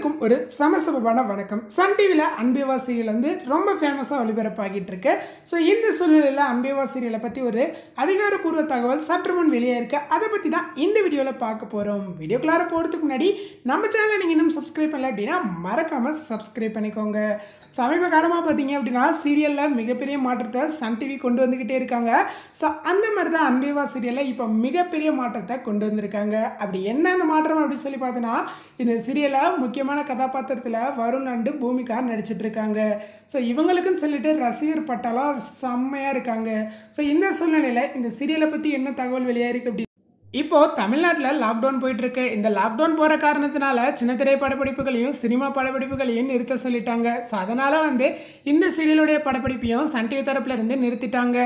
அனைவருக்கும் ஒரு சமசபமான வணக்கம். சன் டிவியில் அன்பேவா சீரியல் வந்து ரொம்ப ஃபேமஸாக ஒளிபரப்பாகிட்டு இருக்கு ஸோ இந்த சூழ்நிலையில் அன்பேவா சீரியலை பற்றி ஒரு அதிகாரப்பூர்வ தகவல் சற்று முன் வெளியே இருக்கு. அதை பற்றி தான் இந்த வீடியோவில் பார்க்க போகிறோம் வீடியோக்குள்ளார போகிறதுக்கு முன்னாடி நம்ம சேனலை நீங்கள் இன்னும் சப்ஸ்கிரைப் பண்ணல அப்படின்னா மறக்காமல் சப்ஸ்கிரைப் பண்ணிக்கோங்க. சமீப காலமாக பார்த்தீங்க அப்படின்னா சீரியலில் மிகப்பெரிய மாற்றத்தை சன் டிவி கொண்டு வந்துக்கிட்டே இருக்காங்க. ஸோ அந்த மாதிரி தான் அன்பேவா சீரியலில் இப்போ மிகப்பெரிய மாற்றத்தை கொண்டு வந்திருக்காங்க. அப்படி என்ன அந்த மாற்றம் அப்படின்னு சொல்லி பார்த்தோன்னா இந்த சீரியலில் முக்கியமான கதாபாத்திரத்தில் வருண் அண்டு பூமிகா நடிச்சிட்டு இருக்காங்க ஸோ இவங்களுக்குன்னு சொல்லிட்டு ரசிகர் பட்டாலாம் செம்மையாக இருக்காங்க. ஸோ இந்த சூழ்நிலையில் இந்த சீரியலை பற்றி என்ன தகவல் வெளியாயிருக்கு அப்படி இப்போது தமிழ்நாட்டில் லாக்டவுன் போயிட்டுருக்கு. இந்த லாக்டவுன் போகிற காரணத்தினால சின்ன திரை படப்பிடிப்புகளையும் சினிமா படப்பிடிப்புகளையும் நிறுத்த சொல்லிட்டாங்க. ஸோ அதனால் வந்து இந்த சீரியலுடைய படப்பிடிப்பையும் சன் டிவி தரப்புல இருந்து நிறுத்திட்டாங்க.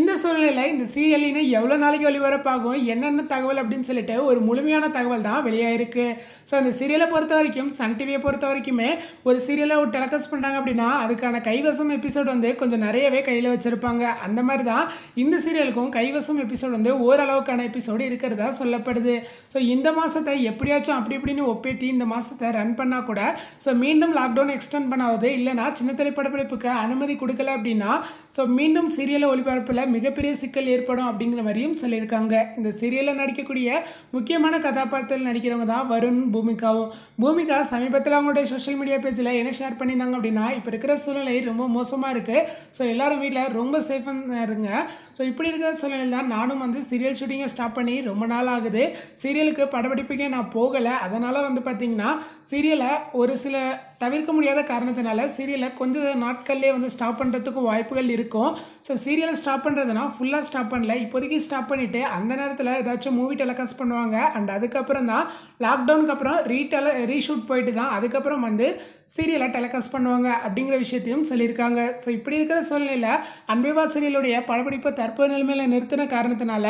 இந்த சூழ்நிலையில் இந்த சீரியலினு எவ்வளோ நாளைக்கு ஒளிபரப்பாகும் என்னென்ன தகவல் அப்படின்னு சொல்லிட்டு ஒரு முழுமையான தகவல் தான் வெளியாகிருக்கு ஸோ அந்த சீரியலை பொறுத்த வரைக்கும் சன் டிவியை பொறுத்த வரைக்குமே ஒரு சீரியலை டெலகாஸ்ட் பண்ணுறாங்க அப்படின்னா அதுக்கான கைவசம் எபிசோட் வந்து கொஞ்சம் நிறையவே கையில் வச்சுருப்பாங்க. அந்த மாதிரி தான் இந்த சீரியலுக்கும் கைவசம் எபிசோட் வந்து ஓரளவுக்கான எபிசோடு இருக்குது இருக்கிறதா சொல்லப்படுது. ஸோ இந்த மாதத்தை எப்படியாச்சும் அப்படி இப்படின்னு ஒப்பேத்தி இந்த மாதத்தை ரன் பண்ணால் கூட ஸோ மீண்டும் லாக்டவுன் எக்ஸ்டெண்ட் பண்ணாவது இல்லைனா சின்ன திரைப்படப்பிடிப்புக்கு அனுமதி கொடுக்கல அப்படின்னா ஸோ மீண்டும் சீரியலை ஒளிபரப்பில் மிகப்பெரிய சிக்கல் ஏற்படும் அப்படிங்கிற மாதிரியும் சொல்லியிருக்காங்க. இந்த சீரியலில் நடிக்கக்கூடிய முக்கியமான கதாபாத்திரத்தில் நடிக்கிறவங்க தான் வருண் பூமிகாவும். பூமிகா சமீபத்தில் அவங்களுடைய சோஷியல் மீடியா பேஜில் என்ன ஷேர் பண்ணியிருந்தாங்க அப்படின்னா இப்போ இருக்கிற சூழ்நிலை ரொம்ப மோசமாக இருக்குது ஸோ எல்லாரும் வீட்டில் ரொம்ப சேஃபாக இருங்க. ஸோ இப்படி இருக்கிற சூழ்நிலை தான் நானும் வந்து சீரியல் ஷூட்டிங்கை ஸ்டாப் பண்ணி ரொம்ப ரொம்ப நாள் ஆகுது. சீரியலுக்கு படப்பிடிப்புக்கே நான் போகலை. அதனால் வந்து பார்த்திங்கன்னா சீரியலை ஒரு சில தவிர்க்க முடியாத காரணத்தினால சீரியலை கொஞ்சம் நாட்கள்லேயே வந்து ஸ்டாப் பண்ணுறதுக்கு வாய்ப்புகள் இருக்கும். ஸோ சீரியலை ஸ்டாப் பண்ணுறதுனா ஃபுல்லாக ஸ்டாப் பண்ணல. இப்போதைக்கு ஸ்டாப் பண்ணிவிட்டு அந்த நேரத்தில் ஏதாச்சும் மூவி டெலிகாஸ்ட் பண்ணுவாங்க. அண்ட் அதுக்கப்புறம் தான் லாக்டவுனுக்கு அப்புறம் ரீடெல ரீஷூட் போயிட்டு தான் அதுக்கப்புறம் வந்து சீரியலை டெலிகாஸ்ட் பண்ணுவாங்க அப்படிங்கிற விஷயத்தையும் சொல்லியிருக்காங்க. ஸோ இப்படி இருக்கிற சூழ்நிலையில் அன்பேவா சீரியலுடைய படப்பிடிப்பை தற்போது நிலைமையில் நிறுத்தின காரணத்தினால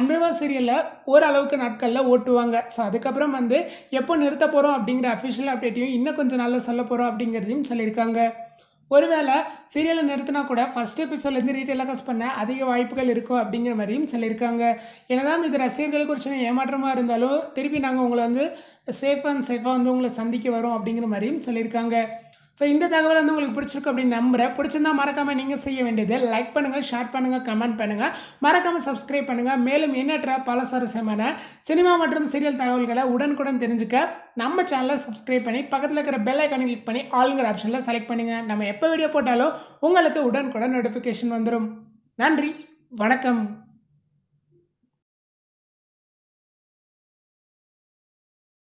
அன்பேவா சீரியலில் ஓரளவுக்கு நாட்களில் ஓட்டுவாங்க. ஸோ அதுக்கப்புறம் வந்து எப்போ நிறுத்த போகிறோம் அப்படிங்கிற அஃபிஷியல் அப்டேட்டையும் இன்னும் கொஞ்சம் நாளில் சொல்ல போகிறோம் அப்படிங்கிறதையும் சொல்லியிருக்காங்க. ஒருவேளை சீரியலை நிறுத்தினா கூட ஃபஸ்ட் எபிசோட்லேருந்து ரீடெலகாஸ்ட் பண்ண அதிக வாய்ப்புகள் இருக்கும் அப்படிங்கிற மாதிரியும் சொல்லியிருக்காங்க. என்னதான் இது ரசிகர்களுக்கு ஒரு சின்ன ஏமாற்றமாக இருந்தாலும் திருப்பி நாங்கள் உங்களை வந்து சேஃப் அண்ட் சேஃபாக வந்து உங்களை சந்திக்க வரோம் அப்படிங்கிற மாதிரியும் சொல்லியிருக்காங்க. ஸோ இந்த தகவல் வந்து உங்களுக்கு பிடிச்சிருக்கு அப்படின்னு நம்புகிறேன் பிடிச்சிருந்தா மறக்காமல் நீங்கள் செய்ய வேண்டியது. லைக் பண்ணுங்கள் ஷேர் பண்ணுங்கள் கமெண்ட் பண்ணுங்கள் மறக்காமல் சப்ஸ்கிரைப் பண்ணுங்கள் மேலும் எண்ணற்ற பல சுவாரஸ்யமான சினிமா மற்றும் சீரியல் தகவல்களை உடனுக்குடன் தெரிஞ்சுக்க நம்ம சேனலை சப்ஸ்கிரைப் பண்ணி பக்கத்தில் இருக்கிற பெல் ஐக்கானை கிளிக் பண்ணி ஆளுங்கிற ஆப்ஷனில் செலக்ட் பண்ணுங்கள் நம்ம எப்போ வீடியோ போட்டாலும் உங்களுக்கு உடனுக்குடன் நோட்டிஃபிகேஷன் வந்துடும் நன்றி. வணக்கம்.